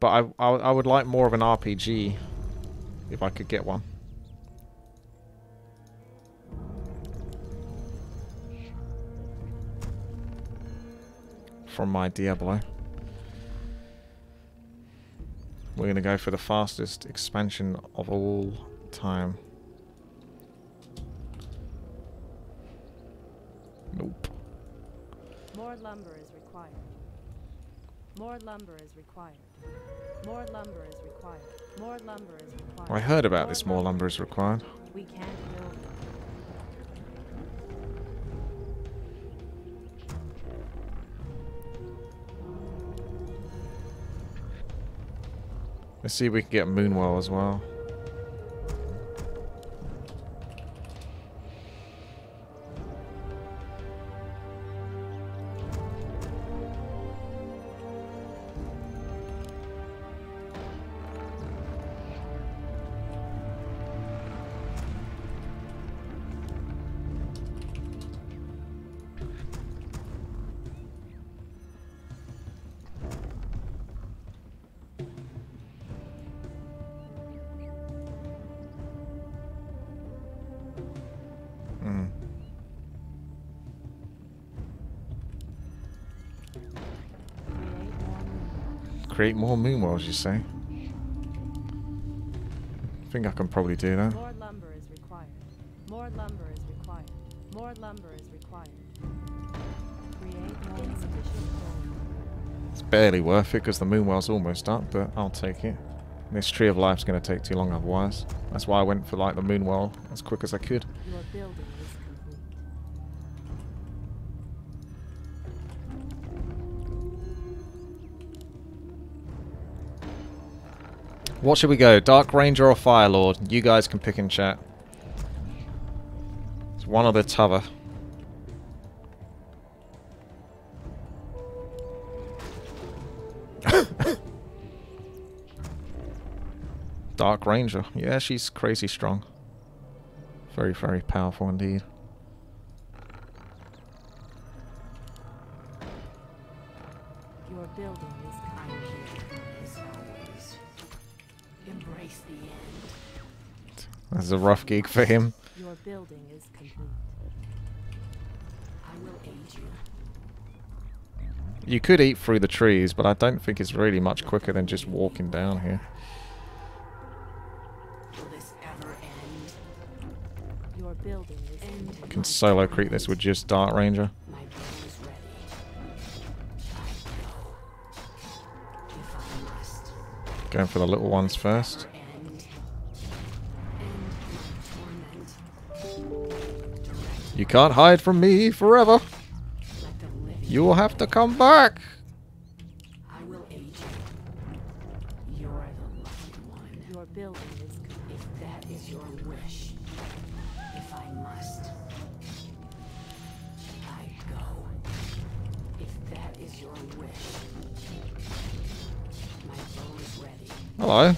But I, I, I would like more of an RPG if I could get one. From my Diablo. We're going to go for the fastest expansion of all time. Nope. More lumber is required. More lumber is required. More lumber is required. More lumber is required. I heard about this more lumber is required. We can't build. Let's see if we can get Moonwell as well. Create more Moonwells, you say? I think I can probably do that. More lumber is required. More lumber is required. More lumber is required. It's barely worth it because the Moonwell's almost up, but I'll take it. This Tree of Life's going to take too long otherwise. That's why I went for like the Moonwell as quick as I could. What should we go? Dark Ranger or Fire Lord? You guys can pick in chat. It's one or the t'other. Dark Ranger. Yeah, she's crazy strong. Very, very powerful indeed. Rough gig for him. Your building is complete. I will aid you. You could eat through the trees, but I don't think it's really much quicker than just walking down here. Will this ever end? Your building is complete. Can solo creep this with just Dark Ranger. My bow is ready. I go. If I must. Going for the little ones first. You can't hide from me forever. Living. You'll have to come back. I will aid you. You're the lucky one. Your building is complete. If that is your wish, if I must, I go. If that is your wish, my bow is ready. Hello.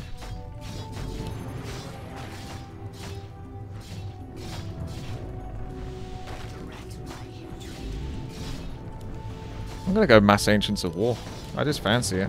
I'm gonna go Mass Ancients of War. I just fancy it.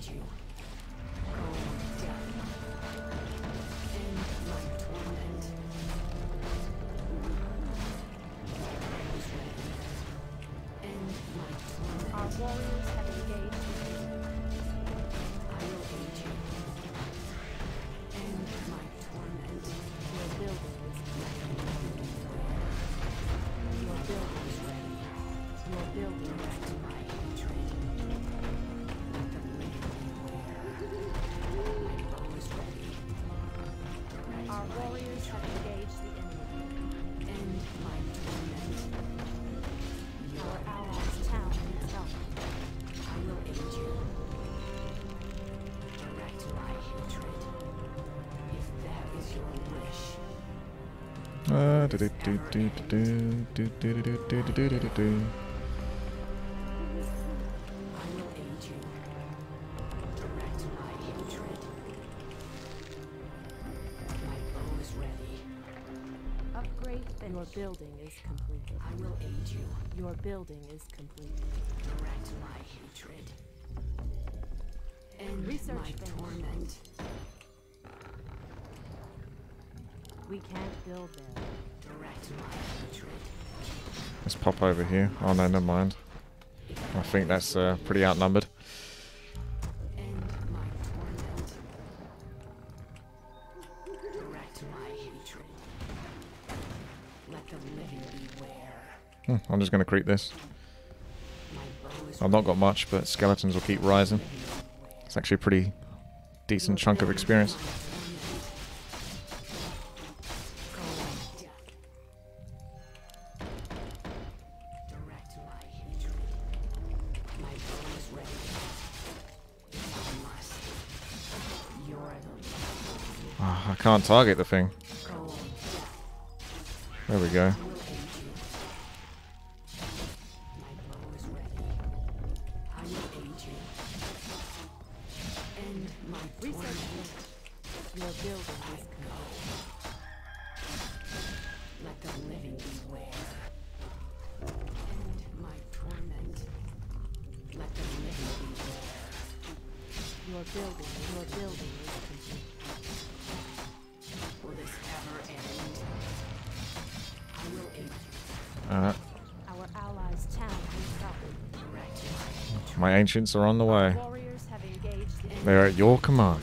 need. Your building is complete. I will aid you. Your building is complete. Direct my hatred. And research my torment. We can't build there. Let's pop over here. Oh no, never mind. I think that's uh, pretty outnumbered. Hmm, I'm just going to creep this. I've not got much, but skeletons will keep rising. It's actually a pretty decent chunk of experience. can't target the thing. There we go. Uh-huh. My ancients are on the way. They're at your command.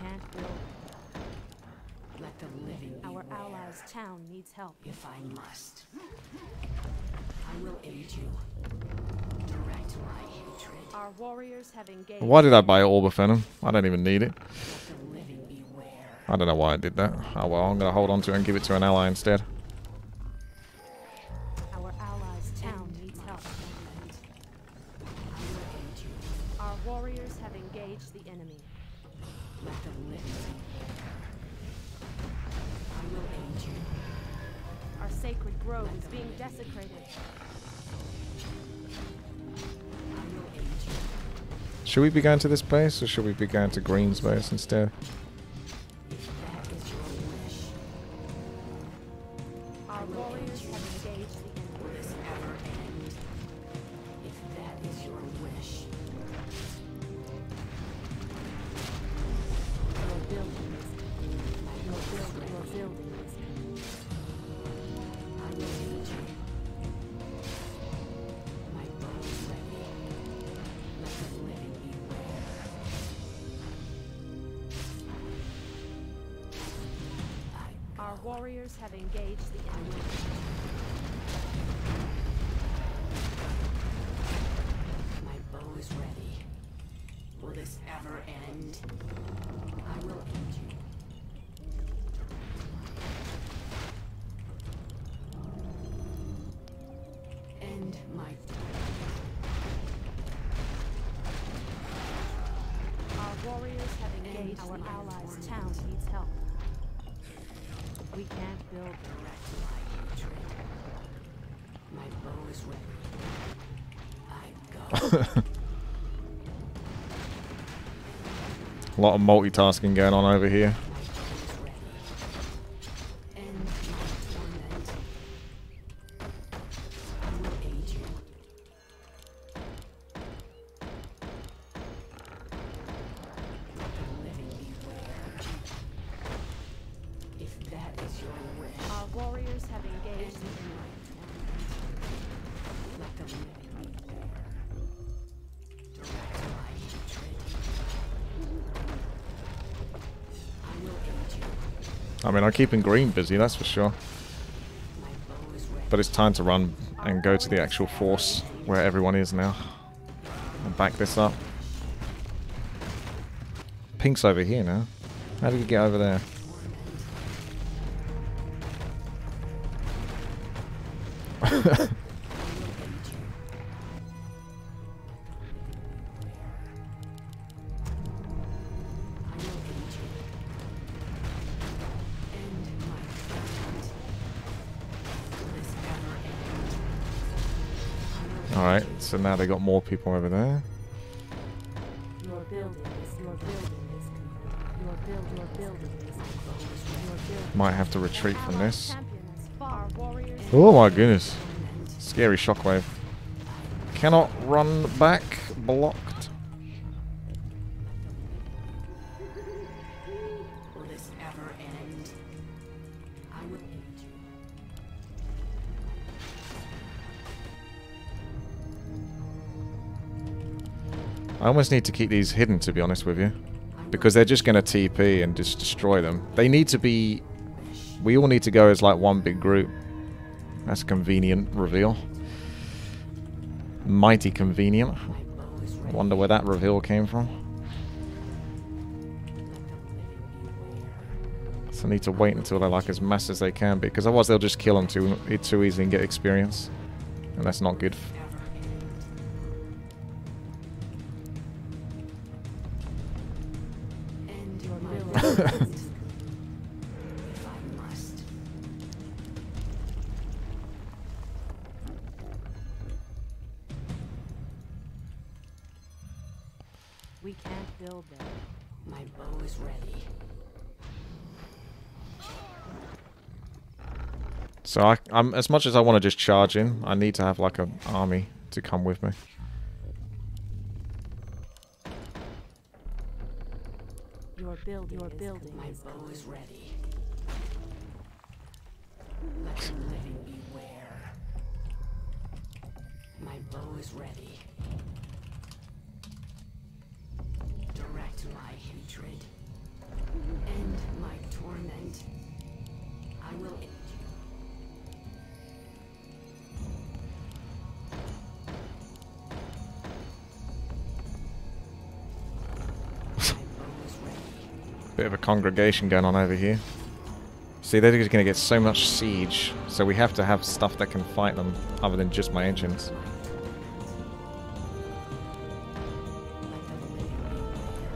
can't build. Let Our beware. allies' town needs help. If I must, I will aid you. Direct my hatred. Our warriors have engaged. Why did I buy Orb of Venom? I don't even need it. I don't know why I did that. Oh well, I'm going to hold on to it and give it to an ally instead. sacred grove is being desecrated. Should we be going to this place, or should we be going to Green's place instead? Warriors have engaged the enemy. My bow is ready. Will this ever end? I will end you. End my Our warriors have engaged our allies' town needs help. We can't build my hatred. My bow is ready. I go. A lot of multitasking going on over here. Our warriors have engaged torment. Let the living beware. Direct my hatred. I mean, I'm keeping Green busy, that's for sure. But it's time to run and go to the actual force where everyone is now. And back this up. Pink's over here now. How do you get over there? So now they got more people over there. Your building is your building is. Your build your building is. Your building. Might have to retreat from this. champion is far. Our warriors. Oh my goodness. Scary shockwave. Cannot run back. Blocked. I almost need to keep these hidden, to be honest with you. Because they're just going to TP and just destroy them. They need to be... We all need to go as like one big group. That's convenient reveal. Mighty convenient. Wonder where that reveal came from. So I need to wait until they're like as mass as they can be. Because otherwise they'll just kill them too, too easily and get experience. And that's not good. We can't build them. My bow is ready. So I, I'm as much as I want to just charge in, I need to have like an army to come with me. Your building. Your My building is bow is ready. Let the living beware. My bow is ready. My hatred. End my torment. I will end you. Bit of a congregation going on over here. See, they're just going to get so much siege, so we have to have stuff that can fight them other than just my engines.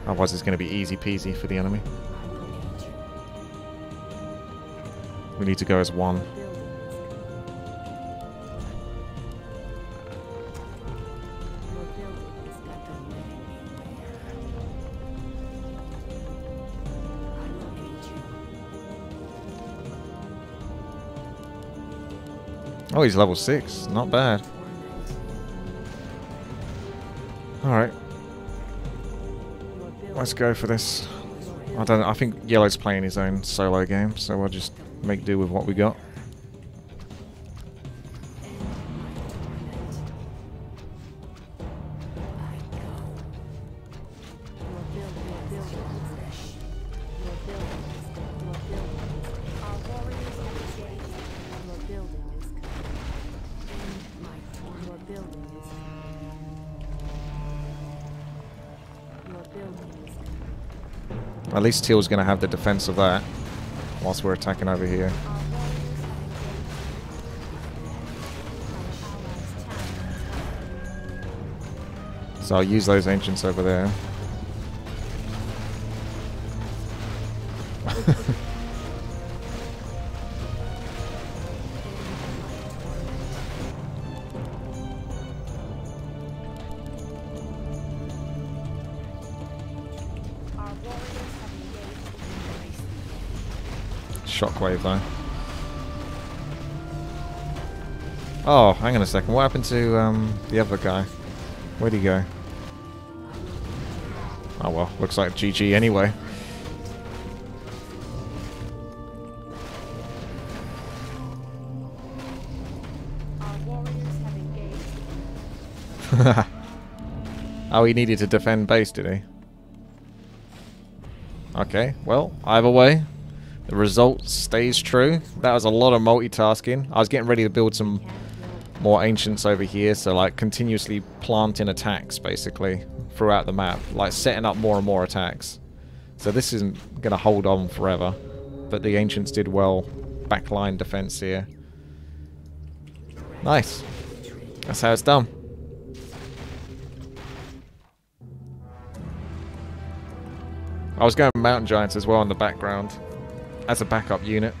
Otherwise it's going to be easy peasy for the enemy. We need to go as one. Oh, he's level 6. Not bad. Alright. Let's go for this. I don't I think Yellow's playing his own solo game, so we'll just make do with what we got. Least Teal's going to have the defense of that whilst we're attacking over here. So I'll use those ancients over there. Shockwave though. Oh, hang on a second. What happened to um, the other guy? Where'd he go? Oh well, looks like GG anyway. Oh, he needed to defend base, did he? Okay, well, either way, the result stays true. That was a lot of multitasking. I was getting ready to build some more ancients over here, so like continuously planting attacks basically throughout the map, like setting up more and more attacks. So this isn't going to hold on forever, but the ancients did well. Backline defense here. Nice. That's how it's done. I was going Mountain Giants as well in the background as a backup unit.